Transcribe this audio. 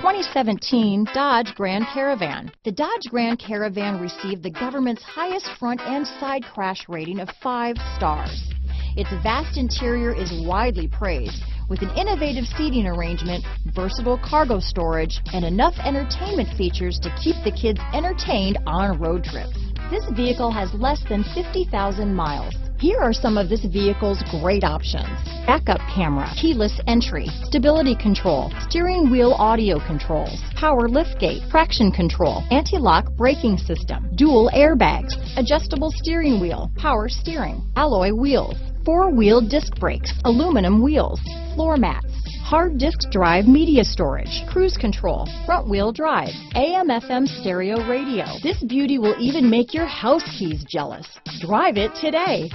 2017 Dodge Grand Caravan. The Dodge Grand Caravan received the government's highest front and side crash rating of five stars. Its vast interior is widely praised, with an innovative seating arrangement, versatile cargo storage, and enough entertainment features to keep the kids entertained on road trips. This vehicle has less than 50,000 miles. Here are some of this vehicle's great options. Backup camera, keyless entry, stability control, steering wheel audio controls, power liftgate, traction control, anti-lock braking system, dual airbags, adjustable steering wheel, power steering, alloy wheels, four-wheel disc brakes, aluminum wheels, floor mats, hard disk drive media storage, cruise control, front wheel drive, AM FM stereo radio. This beauty will even make your house keys jealous. Drive it today.